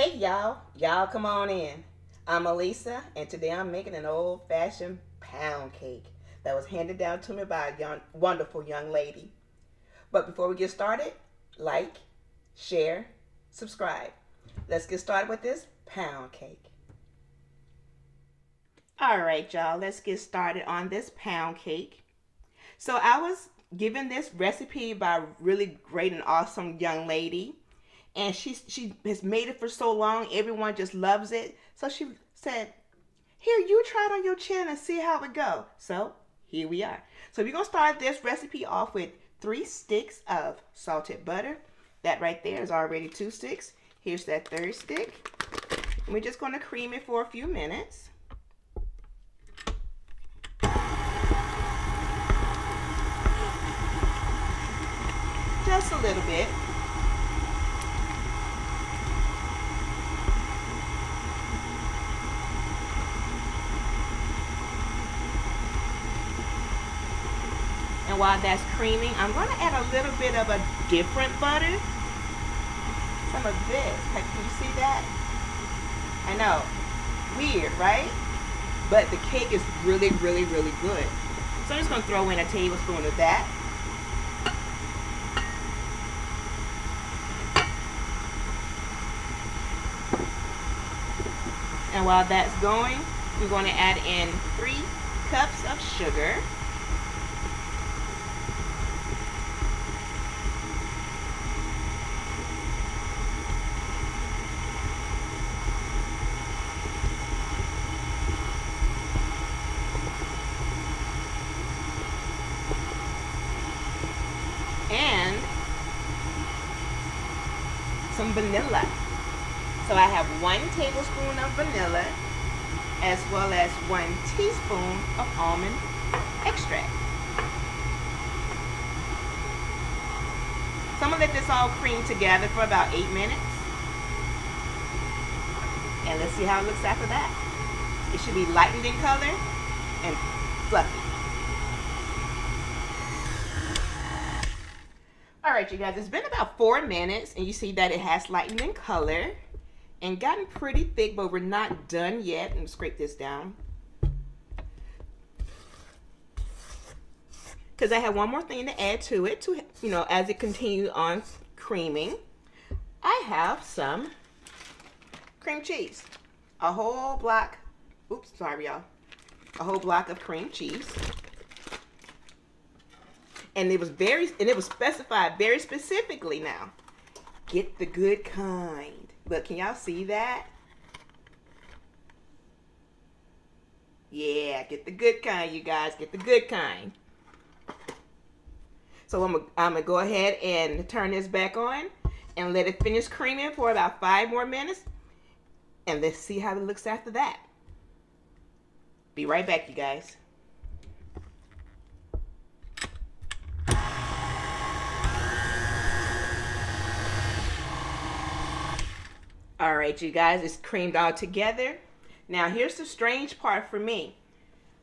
Hey y'all, y'all come on in. I'm Elisa, and today I'm making an old-fashioned pound cake that was handed down to me by a young, wonderful young lady. But before we get started, like, share, subscribe. Let's get started with this pound cake. All right, y'all, let's get started on this pound cake. So I was given this recipe by a really great and awesome young lady and she she has made it for so long everyone just loves it. So she said here you try it on your chin and see how it go. So here we are. So we're gonna start this recipe off with three sticks of salted butter. That right there is already two sticks. Here's that third stick. And we're just to cream it for a few minutes. Just a little bit while that's creaming, I'm going to add a little bit of a different butter. Some of this. Can you see that? I know. Weird, right? But the cake is really, really, really good. So I'm just going to throw in a tablespoon of that. And while that's going, we're going to add in three cups of sugar. Vanilla. So I have one tablespoon of vanilla as well as one teaspoon of almond extract. So I'm gonna let this all cream together for about eight minutes. And let's see how it looks after that. It should be lightened in color and fluffy. Right, you guys, it's been about four minutes and you see that it has lightened in color and gotten pretty thick, but we're not done yet. Me scrape this down. Because I have one more thing to add to it, to you know, as it continues on creaming. I have some cream cheese. A whole block, oops, sorry y'all. A whole block of cream cheese and it was very and it was specified very specifically now. Get the good kind. But can y'all see that? Yeah get the good kind you guys. Get the good kind. So I'm gonna, I'm gonna go ahead and turn this back on and let it finish creaming for about five more minutes. And let's see how it looks after that. Be right back you guys All right, you guys, it's creamed all together. Now, here's the strange part for me.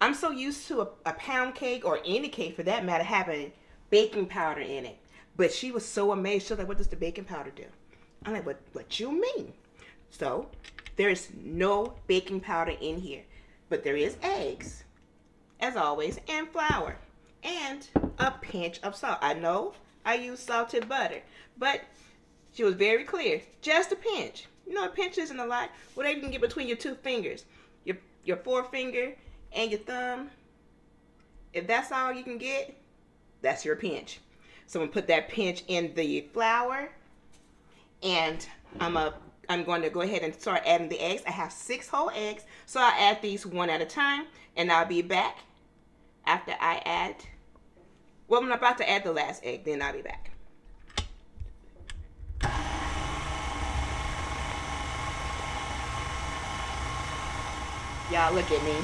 I'm so used to a, a, pound cake or any cake for that matter having baking powder in it. But she was so amazed. She was like, what does the baking powder do? I'm like, what, what you mean? So, there is no baking powder in here. But there is eggs, as always, and flour. And a pinch of salt. I know I use salted butter. But she was very clear. Just a pinch. You know, a pinch isn't a lot. Whatever you can get between your two fingers, your your forefinger and your thumb. If that's all you can get, that's your pinch. So I'm gonna put that pinch in the flour, and I'm a I'm going to go ahead and start adding the eggs. I have six whole eggs, so I'll add these one at a time, and I'll be back after I add. Well, I'm about to add the last egg, then I'll be back. Y'all look at me.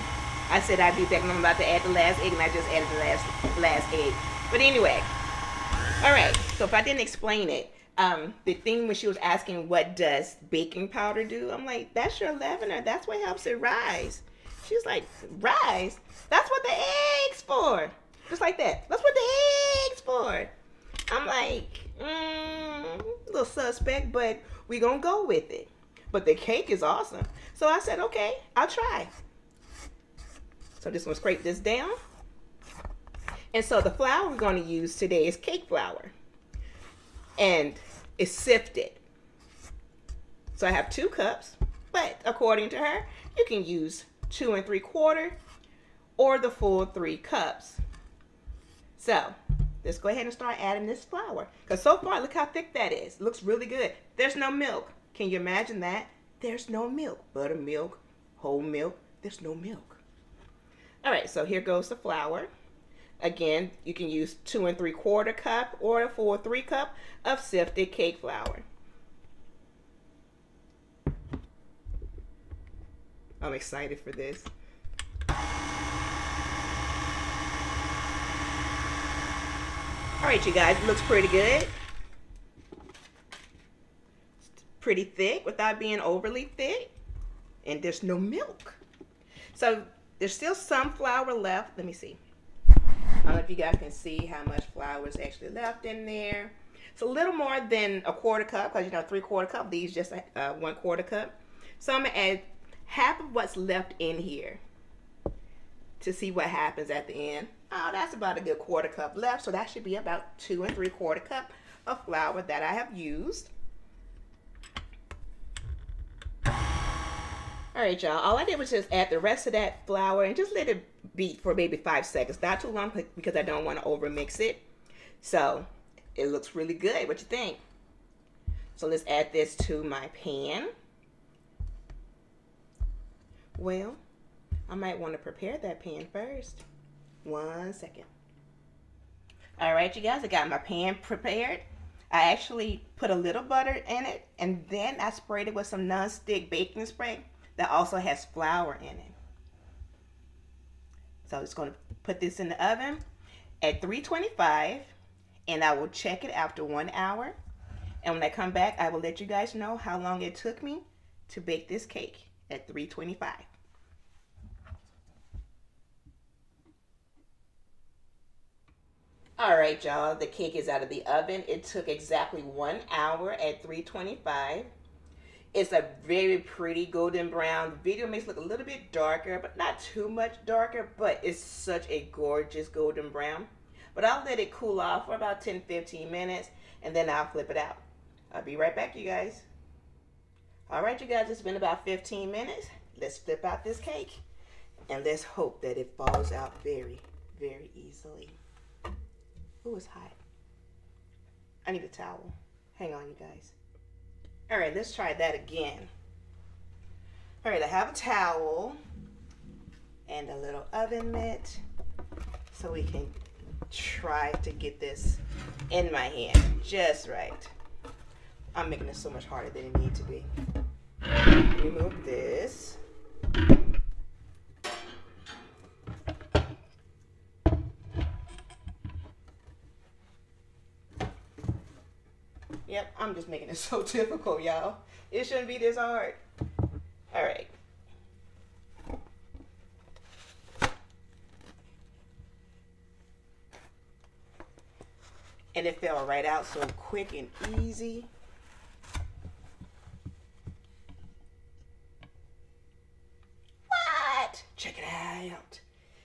I said I'd be back and I'm about to add the last egg and I just added the last last egg. But anyway. Alright, so if I didn't explain it, um, the thing when she was asking what does baking powder do, I'm like, that's your leavener. That's what helps it rise. She's like, rise? That's what the egg's for. Just like that. That's what the egg's for. I'm like, mm, a little suspect, but we gonna go with it. But the cake is awesome. So I said, okay, I'll try. So just gonna scrape this down. And so the flour we're going to use today is cake flour. And it's sifted. So I have two cups, but according to her, you can use two and three quarter or the full three cups. So let's go ahead and start adding this flour. Because so far, look how thick that is. It looks really good. There's no milk. Can you imagine that? There's no milk. Buttermilk, whole milk, there's no milk. All right, so here goes the flour. Again, you can use two and three quarter cup or a full three cup of sifted cake flour. I'm excited for this. All right, you guys, looks pretty good. It's pretty thick without being overly thick. And there's no milk. So there's still some flour left. Let me see. I don't know if you guys can see how much flour is actually left in there. It's a little more than a quarter cup because you know three quarter cup. These just uh, one quarter cup. So I'm gonna add half of what's left in here to see what happens at the end. Oh, that's about a good quarter cup left. So that should be about two and three quarter cup of flour that I have used. All right, y'all. All I did was just add the rest of that flour and just let it beat for maybe five seconds. Not too long because I don't want to over mix it. So it looks really good. What you think? So let's add this to my pan. Well, I might want to prepare that pan first. One second. All right, you guys, I got my pan prepared. I actually put a little butter in it and then I sprayed it with some non-stick baking spray that also has flour in it. So I'm just going to put this in the oven at 325 and I will check it after one hour. And when I come back, I will let you guys know how long it took me to bake this cake at 325. All right, y'all, the cake is out of the oven. It took exactly one hour at 325. It's a very pretty golden brown. The video makes it look a little bit darker, but not too much darker, but it's such a gorgeous golden brown. But I'll let it cool off for about 10-15 minutes, and then I'll flip it out. I'll be right back, you guys. All right, you guys, it's been about 15 minutes. Let's flip out this cake, and let's hope that it falls out very, very easily. Ooh, it's hot. I need a towel. Hang on, you guys. All right, let's try that again. All right, I have a towel and a little oven mitt so we can try to get this in my hand just right. I'm making this so much harder than it needs to be. Remove this. Yep, I'm just making it so difficult, y'all. It shouldn't be this hard. All right. And it fell right out so quick and easy. What? Check it out.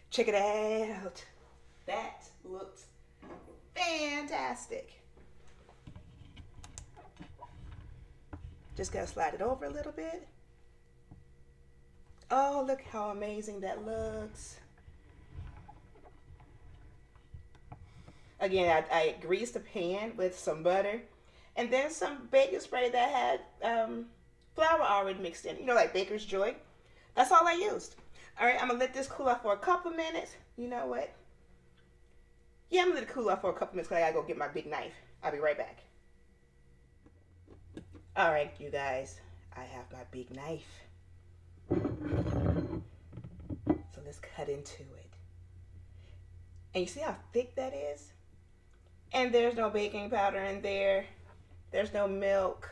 Check it out. That looks fantastic. Just gonna slide it over a little bit. Oh, look how amazing that looks. Again, I, I greased the pan with some butter and then some baking spray that had um, flour already mixed in, you know, like Baker's Joy. That's all I used. All right, I'm gonna let this cool off for a couple minutes. You know what? Yeah, I'm gonna let it cool off for a couple minutes because I gotta go get my big knife. I'll be right back. All right, you guys, I have my big knife. So let's cut into it. And you see how thick that is? And there's no baking powder in there. There's no milk.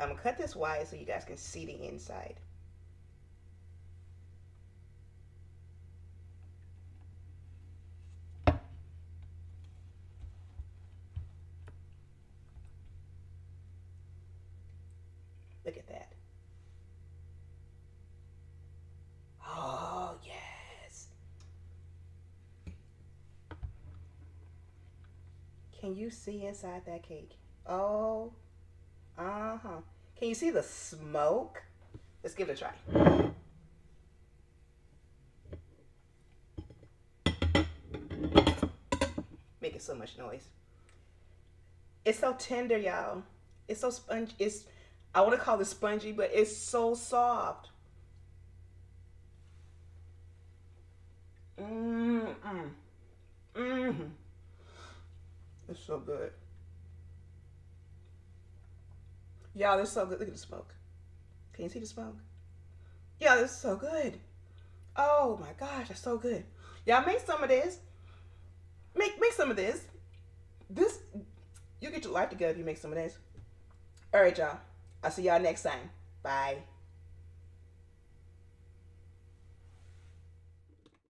I'm gonna cut this wide so you guys can see the inside. Look at that. Oh, yes. Can you see inside that cake? Oh, uh huh. Can you see the smoke? Let's give it a try. Making so much noise. It's so tender, y'all. It's so spongy. It's I want to call it spongy, but it's so soft. Mmm. Mmm. It's so good. Y'all, it's so good. Look at the smoke. Can you see the smoke? Yeah, this is so good. Oh my gosh, it's so good. Y'all make some of this. Make make some of this. This you get your life together if you make some of this. All right, y'all. I'll see y'all next time. Bye.